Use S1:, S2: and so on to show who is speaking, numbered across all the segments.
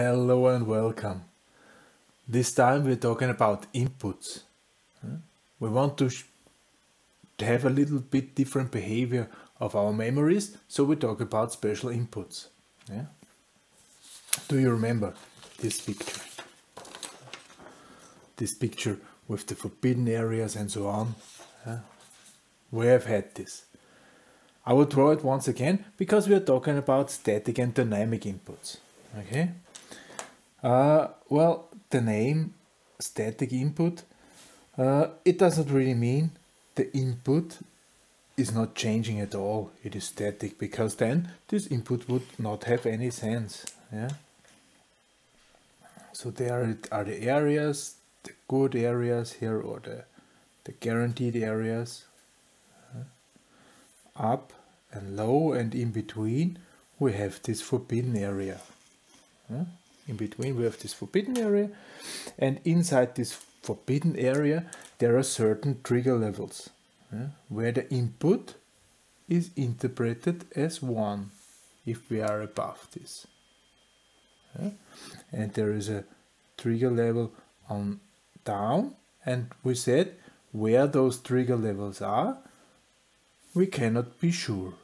S1: Hello and welcome. This time we're talking about inputs. Hmm? We want to, to have a little bit different behavior of our memories, so we talk about special inputs. Yeah? Do you remember this picture? This picture with the forbidden areas and so on. Yeah? We have had this. I will draw it once again because we are talking about static and dynamic inputs. Okay. Uh, well, the name static input, uh, it doesn't really mean the input is not changing at all. It is static because then this input would not have any sense. Yeah. So there are the areas, the good areas here or the, the guaranteed areas up and low and in between we have this forbidden area. In between we have this forbidden area and inside this forbidden area there are certain trigger levels where the input is interpreted as 1 if we are above this. And there is a trigger level on down and we said where those trigger levels are we cannot be sure.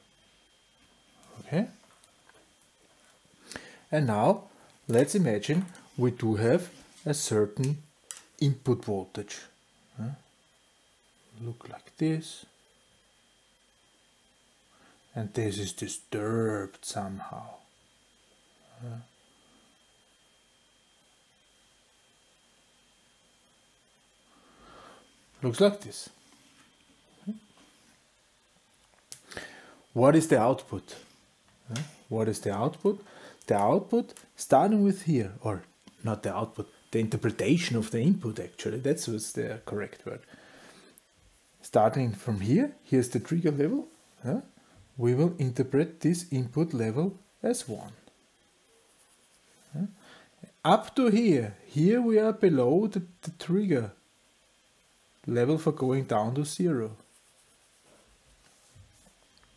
S1: Okay? And now let's imagine we do have a certain input voltage. Look like this. And this is disturbed somehow. Looks like this. What is the output? What is the output? The output starting with here, or not the output, the interpretation of the input actually, that's what's the correct word. Starting from here, here's the trigger level, we will interpret this input level as 1. Up to here, here we are below the, the trigger level for going down to 0.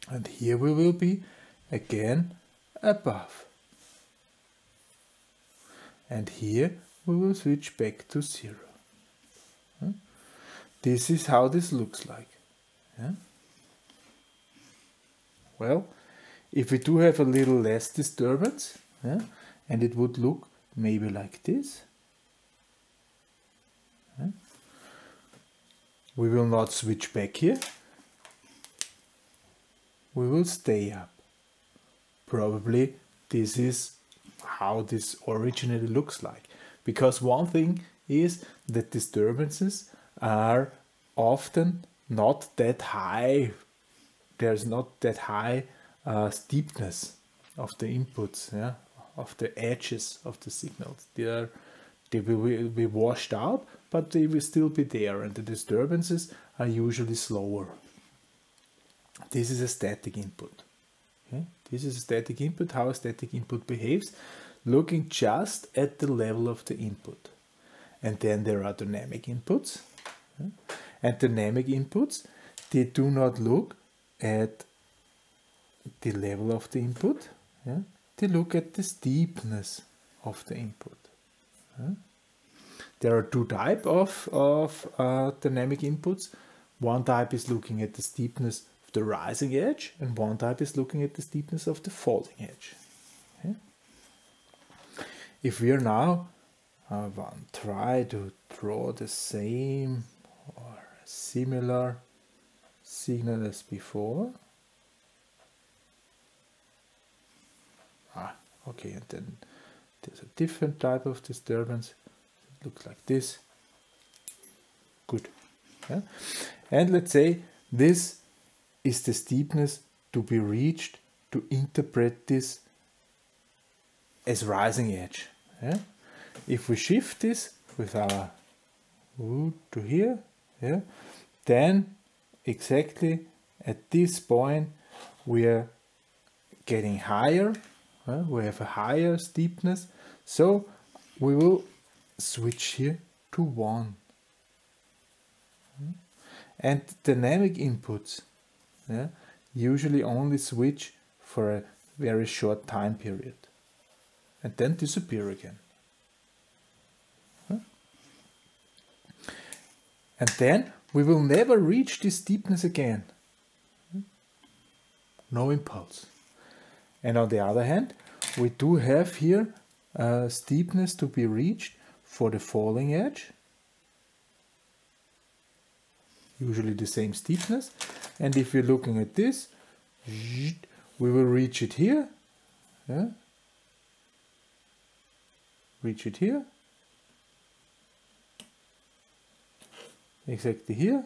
S1: And here we will be again above. And here we will switch back to zero. Hmm? This is how this looks like. Well, if we do have a little less disturbance, and it would look maybe like this, we will not switch back here, we will stay up. Probably this is how this originally looks like. Because one thing is that disturbances are often not that high. There's not that high uh, steepness of the inputs, yeah, of the edges of the signals. They are they will be washed out, but they will still be there, and the disturbances are usually slower. This is a static input. Okay? This is a static input, how a static input behaves, looking just at the level of the input. And then there are dynamic inputs. And dynamic inputs, they do not look at the level of the input. They look at the steepness of the input. There are two types of, of uh, dynamic inputs. One type is looking at the steepness of the rising edge and one type is looking at the steepness of the falling edge. If we are now uh, try to draw the same or similar signal as before. Ah, okay, and then there's a different type of disturbance. It looks like this. Good. Yeah? And let's say this is the steepness to be reached to interpret this as rising edge. Yeah? If we shift this with our root to here, yeah, then exactly at this point we are getting higher, we have a higher steepness, so we will switch here to 1. And dynamic inputs yeah, usually only switch for a very short time period. And then disappear again. And then we will never reach this deepness again. No impulse. And on the other hand, we do have here a steepness to be reached for the falling edge. Usually the same steepness. And if we're looking at this, we will reach it here. Yeah. Reach it here. Exactly here.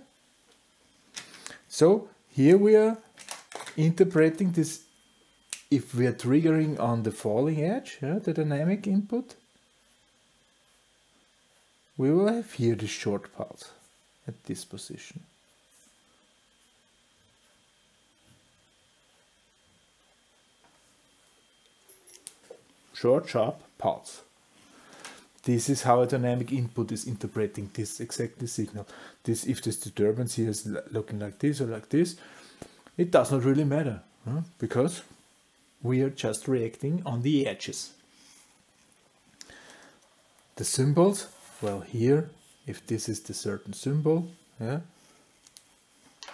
S1: So here we are interpreting this if we are triggering on the falling edge, yeah, the dynamic input, we will have here the short pulse at this position. Short, sharp pulse. This is how a dynamic input is interpreting this exact signal. This, if this disturbance here is looking like this or like this, it does not really matter huh? because we are just reacting on the edges. The symbols, well here, if this is the certain symbol, yeah,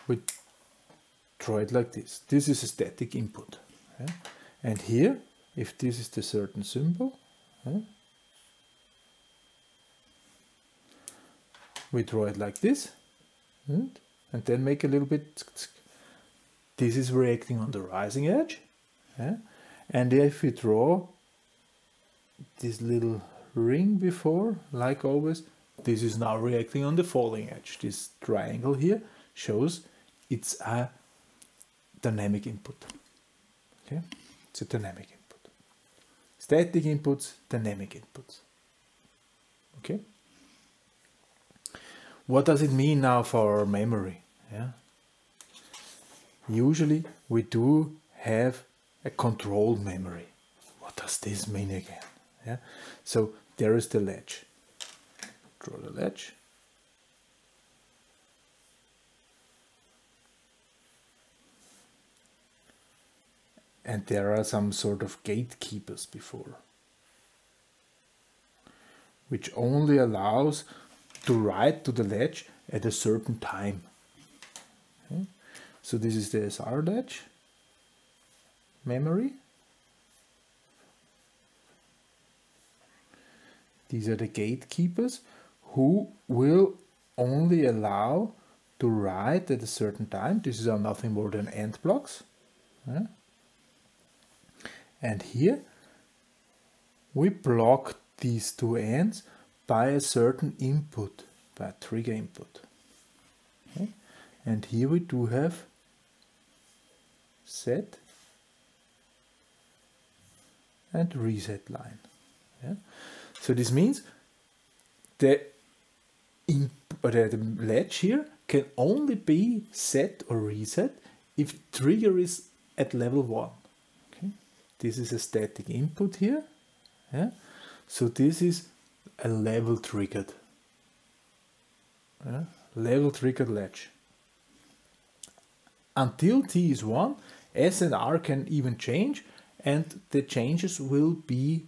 S1: we draw it like this. This is a static input. Yeah? And here, if this is the certain symbol, yeah, we draw it like this, and, and then make a little bit this is reacting on the rising edge. Yeah? And if we draw this little ring before, like always, this is now reacting on the falling edge. This triangle here shows it's a dynamic input. Okay, it's a dynamic input. Static inputs, dynamic inputs. Okay. What does it mean now for our memory? Yeah usually we do have a control memory. What does this mean again? Yeah. So there is the latch. Draw the latch. And there are some sort of gatekeepers before, which only allows to write to the latch at a certain time. Okay. So this is the SR latch memory. These are the gatekeepers who will only allow to write at a certain time. This is nothing more than AND blocks. Yeah. And here we block these two ANDs by a certain input, by trigger input. Okay. And here we do have set and reset line. Yeah? So this means the, in, uh, the, the latch here can only be set or reset if trigger is at level 1. Okay? This is a static input here. Yeah? So this is a level triggered. Level triggered latch. Until T is 1, S and R can even change and the changes will be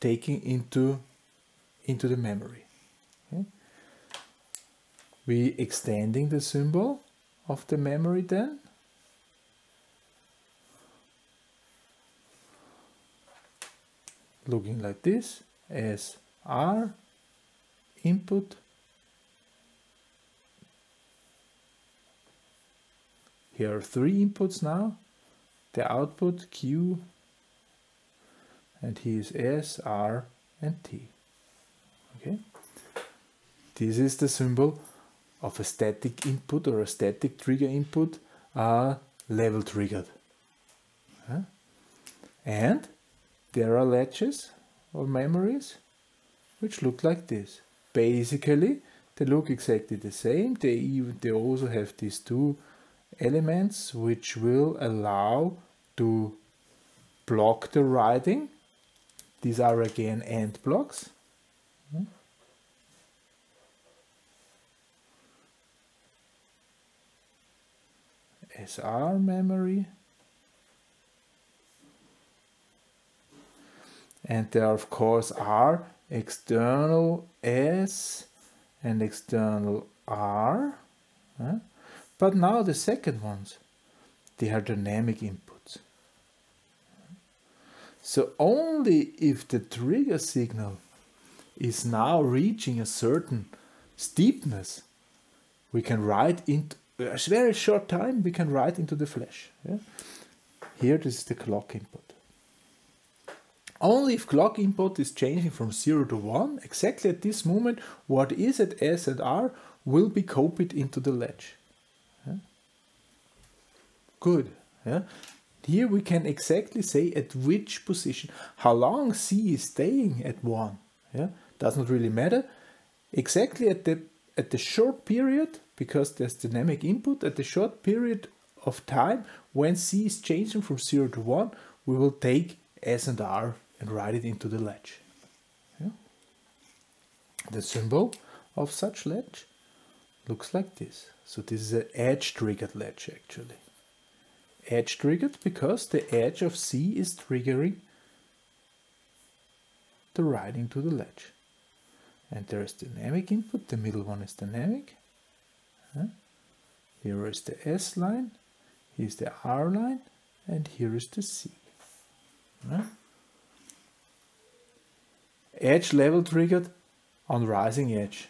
S1: taken into, into the memory. Okay. We extending the symbol of the memory then. Looking like this as R input Here are three inputs now. The output Q and here is S, R and T. Okay. This is the symbol of a static input or a static trigger input uh, level triggered. And there are latches or memories which look like this. Basically, they look exactly the same. They even they also have these two elements which will allow to block the writing. These are again AND blocks. SR memory. and there of course are external S and external R. But now the second ones, they are dynamic inputs. So only if the trigger signal is now reaching a certain steepness, we can write into a very short time, we can write into the flash. Yeah? Here, this is the clock input. Only if clock input is changing from 0 to 1, exactly at this moment, what is at S and R will be copied into the latch. Yeah? Good. Yeah? Here we can exactly say at which position, how long C is staying at 1. Yeah? Does not really matter. Exactly at the at the short period, because there's dynamic input, at the short period of time when C is changing from 0 to 1, we will take S and R and write it into the latch. Yeah? The symbol of such latch looks like this. So this is an edge triggered latch actually. Edge triggered because the edge of C is triggering the writing to the latch. And there is dynamic input, the middle one is dynamic. Here is the S line, here's the R line, and here is the C. Edge level triggered on rising edge.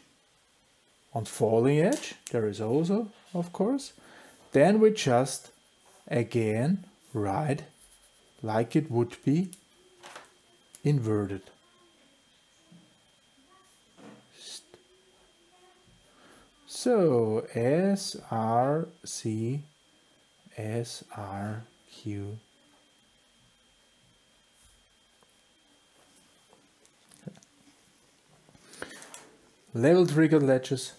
S1: On falling edge, there is also, of course. Then we just again write like it would be inverted. So S R C S R Q level triggered latches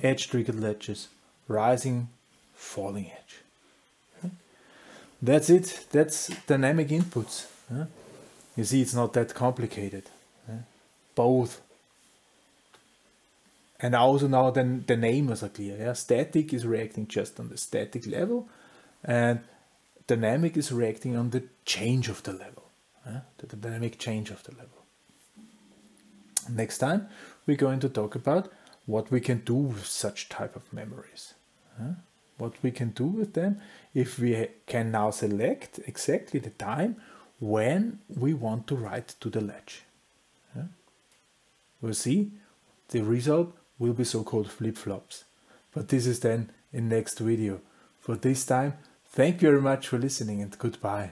S1: edge triggered latches, rising, falling edge. That's it. That's dynamic inputs. You see, it's not that complicated. Both. And also now then the names are clear. Yeah? Static is reacting just on the static level and dynamic is reacting on the change of the level. Yeah? The dynamic change of the level. Next time we're going to talk about what we can do with such type of memories. What we can do with them if we can now select exactly the time when we want to write to the latch. Huh? We'll see the result will be so-called flip-flops. But this is then in next video. For this time, thank you very much for listening and goodbye.